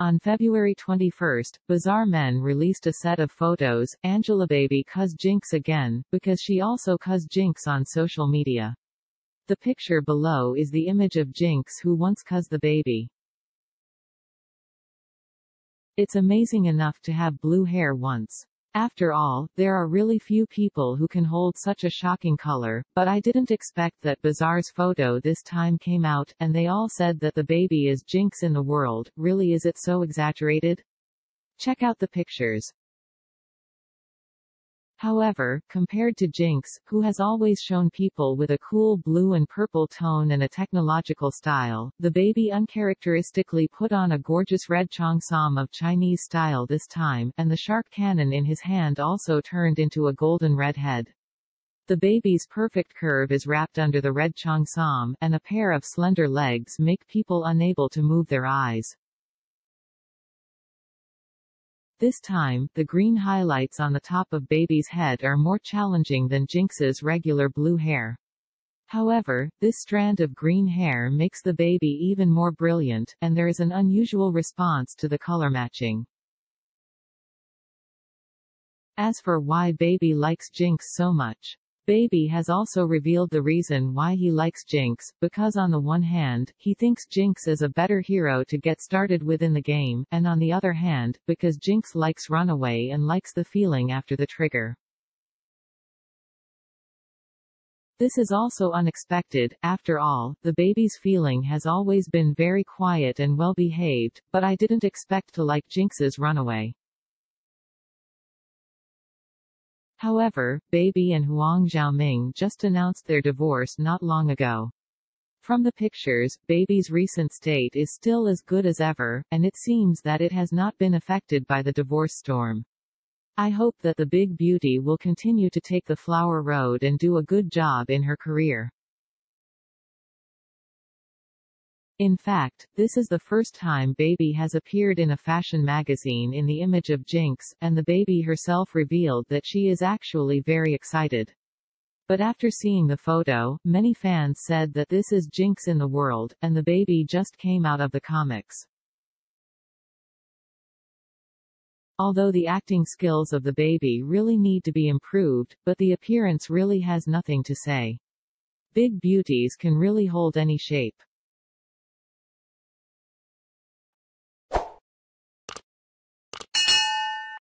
On February 21, Bazaar Men released a set of photos, Angelababy cuz Jinx again, because she also cuz Jinx on social media. The picture below is the image of Jinx who once cuz the baby. It's amazing enough to have blue hair once. After all, there are really few people who can hold such a shocking color, but I didn't expect that Bazaar's photo this time came out, and they all said that the baby is Jinx in the world, really is it so exaggerated? Check out the pictures. However, compared to Jinx, who has always shown people with a cool blue and purple tone and a technological style, the baby uncharacteristically put on a gorgeous red cheongsam of Chinese style this time, and the shark cannon in his hand also turned into a golden red head. The baby's perfect curve is wrapped under the red cheongsam, and a pair of slender legs make people unable to move their eyes. This time, the green highlights on the top of baby's head are more challenging than Jinx's regular blue hair. However, this strand of green hair makes the baby even more brilliant, and there is an unusual response to the color matching. As for why baby likes Jinx so much, Baby has also revealed the reason why he likes Jinx, because on the one hand, he thinks Jinx is a better hero to get started with in the game, and on the other hand, because Jinx likes Runaway and likes the feeling after the trigger. This is also unexpected, after all, the baby's feeling has always been very quiet and well behaved, but I didn't expect to like Jinx's Runaway. However, Baby and Huang Xiaoming just announced their divorce not long ago. From the pictures, Baby's recent state is still as good as ever, and it seems that it has not been affected by the divorce storm. I hope that the big beauty will continue to take the flower road and do a good job in her career. In fact, this is the first time Baby has appeared in a fashion magazine in the image of Jinx, and the baby herself revealed that she is actually very excited. But after seeing the photo, many fans said that this is Jinx in the world, and the baby just came out of the comics. Although the acting skills of the baby really need to be improved, but the appearance really has nothing to say. Big beauties can really hold any shape.